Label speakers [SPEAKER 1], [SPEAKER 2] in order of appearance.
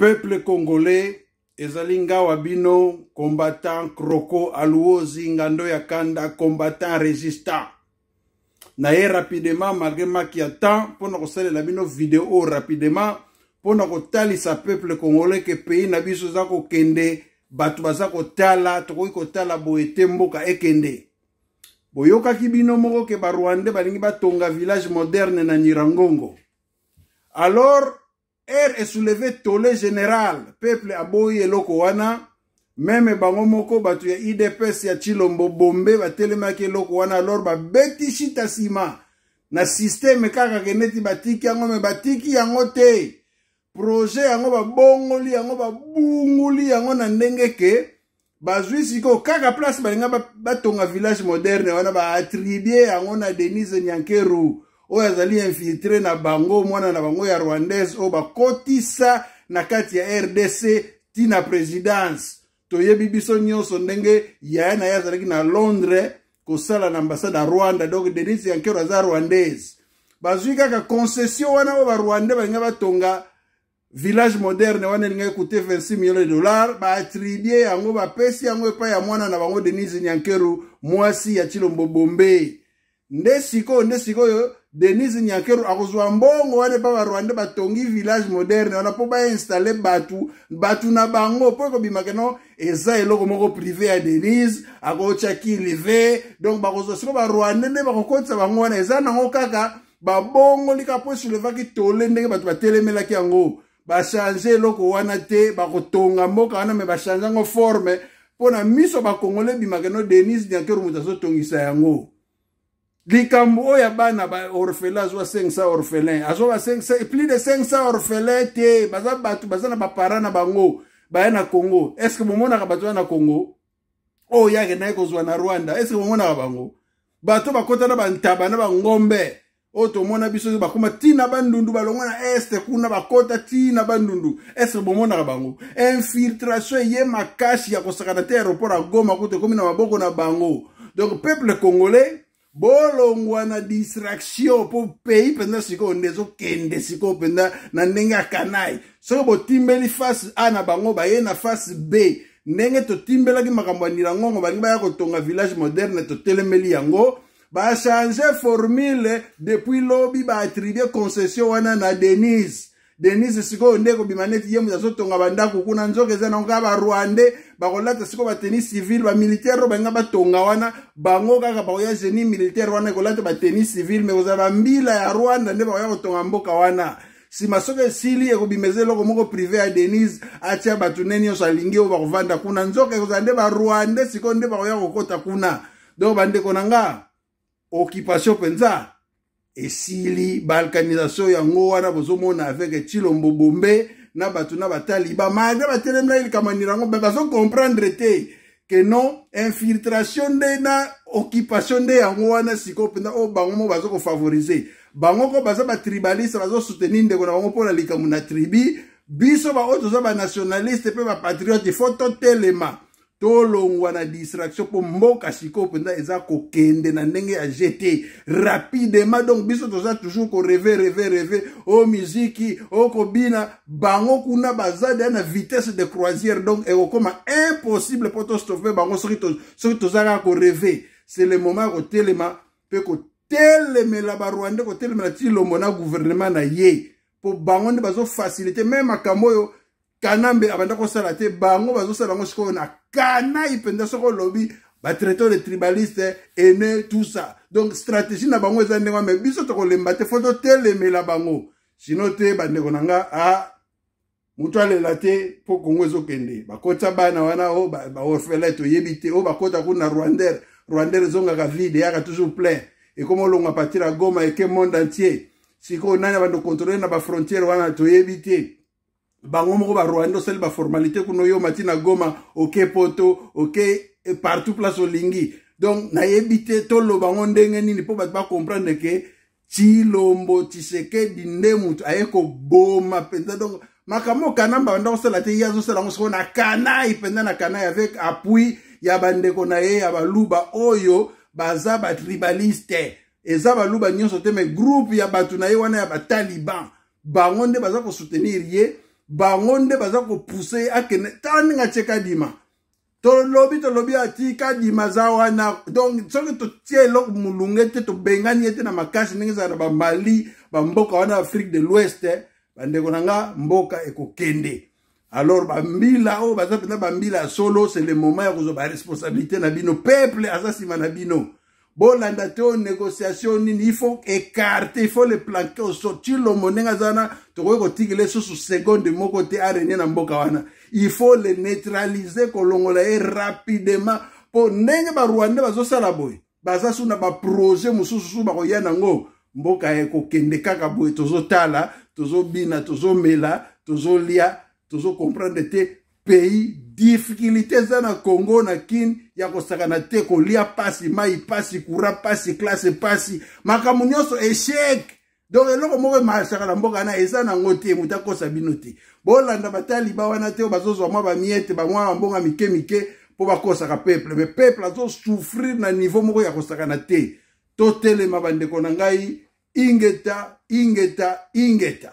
[SPEAKER 1] peuple congolais ezali ngawa bino combattant croco aluozi ngando ya kanda combattant resistant naye rapidement malgré maki ya temps mpo na kosalela bino video oyo rapidement mpo na kotalisa peuple congolais ke pays na biso eza kokende bato baza kotala tokoki kotala boye te mboka ekende boyokaki bino moko ke barwandais balingi batonga village moderne na nyirangongo alors heure esouleve tole général peuple aboyi eloko wana meme bango moko bato ya idps ya chilombo bombe batelemaki eloko wana alors babeti shita nsima na systeme kaka ke neti batiki yango me batiki yango te projet yango babongoli yango babunguli yango na ndenge ke bazwi sikoyo kaka place balinga batonga ba village moderne wana baatribue yango na denise nyankeru oyo azali infiltre na bango mwana na bango ya rwandaise oyo bakotisa na kati ya rdc ti na présidence toyebi biso nyonso ndenge yaya na ye azalaki na londres kosala na ambassade ya rwanda donc denise nyankeru aza rwandaise bazwi kaka concession wana oyo barwandais balinga batonga village moderne wana elingaki coûte 26 millions de dollars baattribue yango bapesi yango epai ya mwana na bango denise nyankeru mwasi ya chilombo bombe nde sikoyo nde sikoyo denise nyankeru akozwa mbongo wana epai barwande batongi village moderne wana mpo bainstalle bato bato na bango mpo ekobimaka no eza eloko moko prive ya denise akotya kilive donc bakozwa sikoyo barwande nde bakokotisa bango wana eza nango kaka babongoli kaka mpo esulevaki tole ndenge bato batelemelaki yango bachange eloko wana te bakotonga mboka wana me bachange yango forme mpo na miso bakongole ebimaka no denise diankero moto azotongisa yango likambo oyo ya bana baorphelin azwa 500 orphelin azwa ba 500 plus de 500 orphelin te baza bato baza na baparent na bango baya na congo estce bomonaka bato baya na congo oyo oh, ye akendaki kozwa na rwanda eske bomonaka bango bato bakota na bantaba na bangombe oyo oh, tomona biso bakoma ntina bandundu balongwa na este kuna bakota ntina bandundu eske bomonaka bango infiltration eye makasi ya kosakana te aéroport ya goma kutu ekomi na maboko na bango donc peuple congolais bolongwa na distraction mpo pays mpenza sikoyo nde ezokende sikoyo mpenza na ndenge ya kanai soki botimbeli face a na bango baye na face b ndenge totimbelaki makambo ya nilangongo balingi baya kotonga village moderne totelemeli yango bachange formule depuis lobi baattribue concession wana na denise denise sikoyo nde ekobima neti ye moto azotonga bandako kuna nzoka eza nango kaka barwandais bakolata sikoyo bateni civile bamilitaire oyo balinga batonga wana bango kaka bakoya genie militaire wana ekolata bateni civile me kozala bambila ya rwanda nde bakoya kotonga mboka wana nsima soki esili ekobima eza eloko moko prive ya denise atya bato ne nyonso alingi oyo bakovanda kuna nzoka ekozala nde barwandais sikoyo nde bakoya kokota kuna donc bandeko na nga occupation mpenza esili balkanisation yango wana bozomona avec chilombo bombe na bato na bataliba malgre batelemela likambo ya nirango me bazocomprendre te ke non infiltration nde na occupation nde yango wana sikoyo mpenza oyo bango mo baza kofavorize bango ko baza batribaliste bazosoutenir ndeko na bango mpo na likambo na tribu biso baoyo toza banationaliste mpe bapatriote fo totelema tolongwa na distraction mpo mboka sikoyo mpenza eza kokende na ndenge ya gt rapidement donc biso toza toujours koreve reve reve o oh, miziki okobina oh, bango kuna baza deya na vitesse de croisière donc ekokoma impossible mpo tostove bango soki toza kaka koreve c'est le moment ya kotelema mpe kotelemela barwandais kotelemela tilombo na gouvernement na ye mpo bango nde bazofasilite me makambo oyo kanambe abanda kosala te bango bazosala yango sikoyo na kanai mpenza soki olobi batraite de tribaliste ene tout ça donc stratégie na bango eza ndenge me biso tokolemba te fo totelemela bango sino te bandeko na nga a ah, moto alela te mpo kongo ezokende bakotisa bana wana o oh, baorfele toyebi te o oh, bakota kuna rwander rwander ezongaka vide eyaka toujours plein ekoma olongwa patira goma eke monde entier sikoyo nani abando kontrole na bafrontiere wana toyebi te bango moko ba rwanda osali ba formalité kuna yo mati na goma oke poto oke eh, partout place olingi donc nayebi te toloba yango ndenge nini mpo bato bacomprendre ke tshilombo tshisekedi nde moto aye koboma mpenza donc makambo oyo kanamba banda kosala te ye azosala yango sikoyo na kanai mpenza na kanai avec appui ya bandeko na ye ya baluba oyo baza batribaliste eza baluba nyonso te mai groupe ya bato na ye wana ya bataliban bango nde baza kosoutenir ye bango nde baza kopousse ye akende tala ndenge atye kadima tolobi tolobi ati kadima aza wana donc soki totie eloko molunge te tobengani ye te na makasi ndenge ezala na bamali bamboka wana afrique de l'ouest bandeko na nga mboka ekokende alors bambila oyo baza mpenza bambila ya solo se le moment ya kozwa baresponsabilité na bino peuple aza nsima na bino bolanda te oyo négociation nini il faut écarte il faut le planke osoti lombo ndenge aza wana tokoki kotikela esusu seconde moko te arenie na mboka wana il faut le neutraliser kolongola ye rapidement mpo ndenge barwandais bazosala boye baza su na baproje mosusu su bakoya nango mboka ya kokende kaka boye tozotala tozobina tozomela tozolia tozokomprendre te pays difikulté eza na congo na kin ya kosakana te kolia mpasi mai mpasi kura mpasi klase mpasi makambo nyonso echec donc eloko moko emasaka na mboka na eza nango te moto akosa bino te bolanda bataliba wana te oyo bazozwa mwa bamiete bamwa bambonga mike mike mpo bakosaka peuple mais peuple azosouffrir na niveau moko ya kosakana te totelema bandeko na ngai ingeta ingeta ingeta